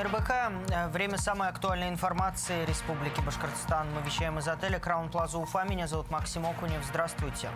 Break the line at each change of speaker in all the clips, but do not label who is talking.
дня. Э, время самой актуальной информации Республики Башкортостан. Мы вещаем из отеля Краун Плаза Уфа. Меня зовут Максим Окунев. Здравствуйте.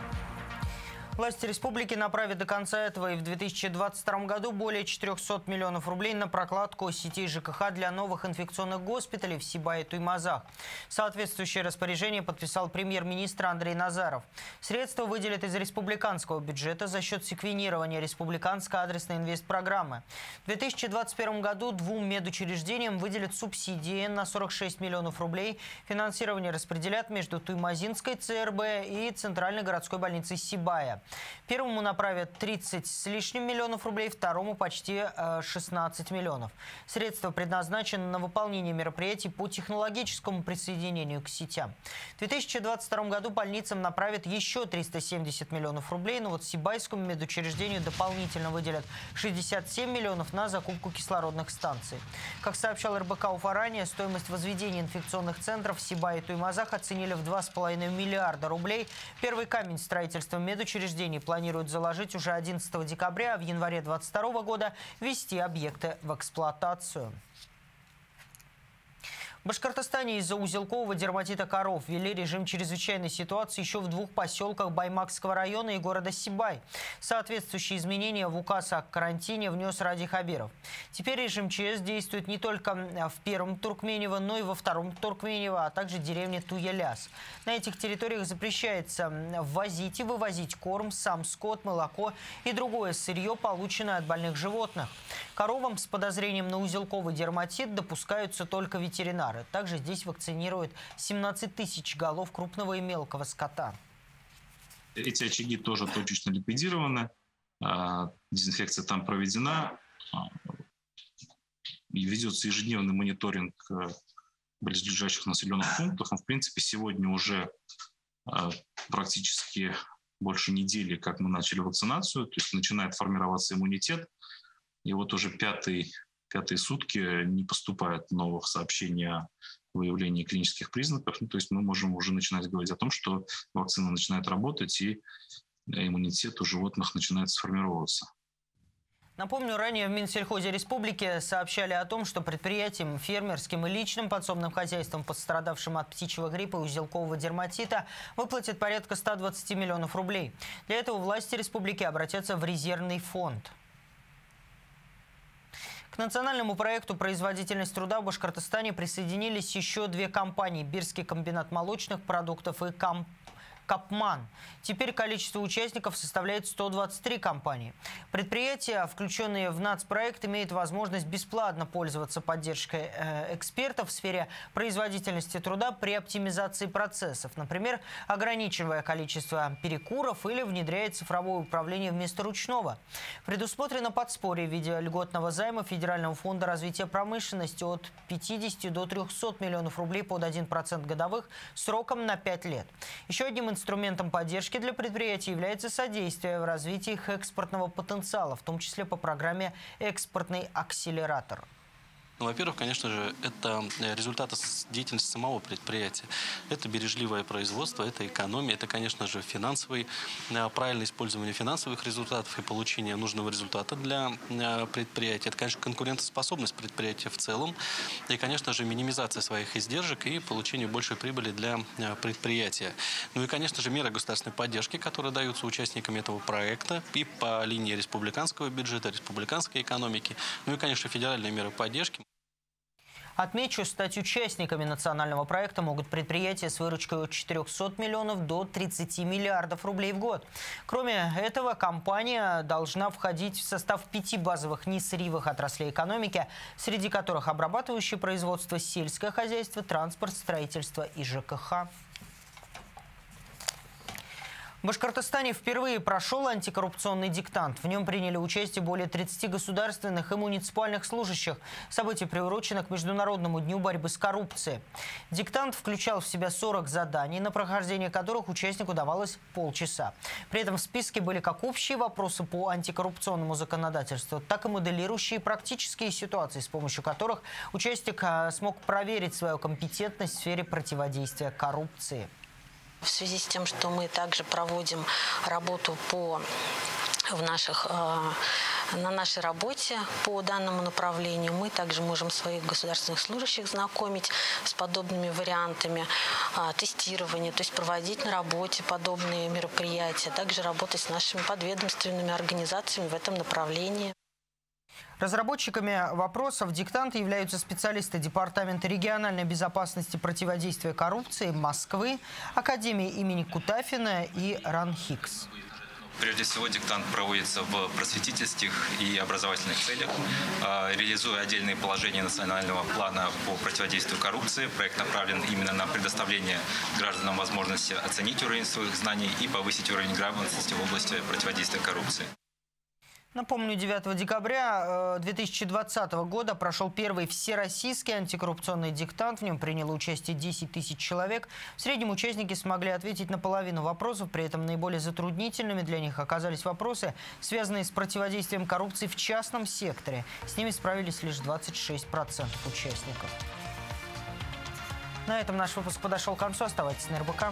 Власти республики направят до конца этого и в 2022 году более 400 миллионов рублей на прокладку сетей ЖКХ для новых инфекционных госпиталей в Сибае и Туймазах. Соответствующее распоряжение подписал премьер-министр Андрей Назаров. Средства выделят из республиканского бюджета за счет секвенирования республиканской адресной инвестпрограммы. В 2021 году двум медучреждениям выделят субсидии на 46 миллионов рублей. Финансирование распределят между Туймазинской ЦРБ и Центральной городской больницей Сибая. Первому направят 30 с лишним миллионов рублей, второму почти 16 э, миллионов. Средства предназначены на выполнение мероприятий по технологическому присоединению к сетям. В 2022 году больницам направят еще 370 миллионов рублей, но вот Сибайскому медучреждению дополнительно выделят 67 миллионов на закупку кислородных станций. Как сообщал РБК Уфа ранее, стоимость возведения инфекционных центров в Сибае и Туймазах оценили в 2,5 миллиарда рублей. Первый камень строительства медучреждения учреждений планируют заложить уже 11 декабря, а в январе 2022 года ввести объекты в эксплуатацию. В Башкортостане из-за узелкового дерматита коров ввели режим чрезвычайной ситуации еще в двух поселках Баймакского района и города Сибай. Соответствующие изменения в указ о карантине внес Ради Хабиров. Теперь режим ЧС действует не только в первом Туркменево, но и во втором Туркменево, а также деревне Туяляс. На этих территориях запрещается ввозить и вывозить корм, сам скот, молоко и другое сырье, полученное от больных животных. Коровам с подозрением на узелковый дерматит допускаются только ветеринары товары. Также здесь вакцинируют 17 тысяч голов крупного и мелкого скота.
Эти очаги тоже точечно ликвидированы. А, дезинфекция там проведена. А, ведется ежедневный мониторинг э, близлежащих населенных пунктов. В принципе, сегодня уже а, практически больше недели, как мы начали вакцинацию, то есть начинает формироваться иммунитет. И вот уже пятый пятые сутки не поступает новых сообщений о выявлении клинических признаков. Ну, то есть мы можем уже начинать говорить о том, что вакцина начинает работать и иммунитет у животных начинает сформироваться.
Напомню, ранее в Минсельхозе Республики сообщали о том, что предприятиям, фермерским и личным подсобным хозяйствам, пострадавшим от птичьего гриппа и узелкового дерматита, выплатят порядка 120 миллионов рублей. Для этого власти республики обратятся в резервный фонд. К национальному проекту «Производительность труда» в Башкортостане присоединились еще две компании – Бирский комбинат молочных продуктов и Комп Капман. Теперь количество участников составляет 123 компании. Предприятия, включенные в нацпроект, имеют возможность бесплатно пользоваться поддержкой э, экспертов в сфере производительности труда при оптимизации процессов. Например, ограничивая количество перекуров или внедряя цифровое управление вместо ручного. Предусмотрено подспорье в виде льготного займа Федерального фонда развития промышленности от 50 до 300 миллионов рублей под 1% годовых сроком на 5 лет. Еще одним инструментом поддержки для предприятий является содействие в развитии их экспортного потенциала, в том числе по программе «Экспортный акселератор».
Ну, во-первых, конечно же, это э, результаты деятельности самого предприятия. Это бережливое производство, это экономия, это, конечно же, финансовый, э, правильное использование финансовых результатов и получение нужного результата для э, предприятия. Это, конечно, конкурентоспособность предприятия в целом. И, конечно же, минимизация своих издержек и получение большей прибыли для предприятия. Ну и, конечно же, меры государственной поддержки, которые даются участникам этого проекта и по линии республиканского бюджета, республиканской экономики. Ну и, конечно, федеральные меры поддержки.
Отмечу, стать участниками национального проекта могут предприятия с выручкой от 400 миллионов до 30 миллиардов рублей в год. Кроме этого, компания должна входить в состав пяти базовых несырьевых отраслей экономики, среди которых обрабатывающее производство, сельское хозяйство, транспорт, строительство и ЖКХ. В Башкортостане впервые прошел антикоррупционный диктант. В нем приняли участие более 30 государственных и муниципальных служащих. Событие приурочено к Международному дню борьбы с коррупцией. Диктант включал в себя 40 заданий, на прохождение которых участнику давалось полчаса. При этом в списке были как общие вопросы по антикоррупционному законодательству, так и моделирующие практические ситуации, с помощью которых участник а, смог проверить свою компетентность в сфере противодействия коррупции.
В связи с тем, что мы также проводим работу по в наших э, на нашей работе по данному направлению. Мы также можем своих государственных служащих знакомить с подобными вариантами а, тестирования, то есть проводить на работе подобные мероприятия, также работать с нашими подведомственными организациями в этом направлении.
Разработчиками вопросов диктанта являются специалисты Департамента региональной безопасности противодействия коррупции Москвы, Академии имени Кутафина и РАНХИКС.
Прежде всего, диктант проводится в просветительских и образовательных целях, а, реализуя отдельные положения национального плана по противодействию коррупции. Проект направлен именно на предоставление гражданам возможности оценить уровень своих знаний и повысить уровень грамотности в области противодействия коррупции.
Напомню, 9 декабря 2020 э, года прошел первый всероссийский антикоррупционный диктант. В нем приняло участие 10 тысяч человек. В среднем участники смогли ответить на половину вопросов. При этом наиболее затруднительными для них оказались вопросы, связанные с противодействием коррупции в частном секторе. С ними справились лишь 26% участников. На этом наш выпуск подошел к концу. Оставайтесь на РБК.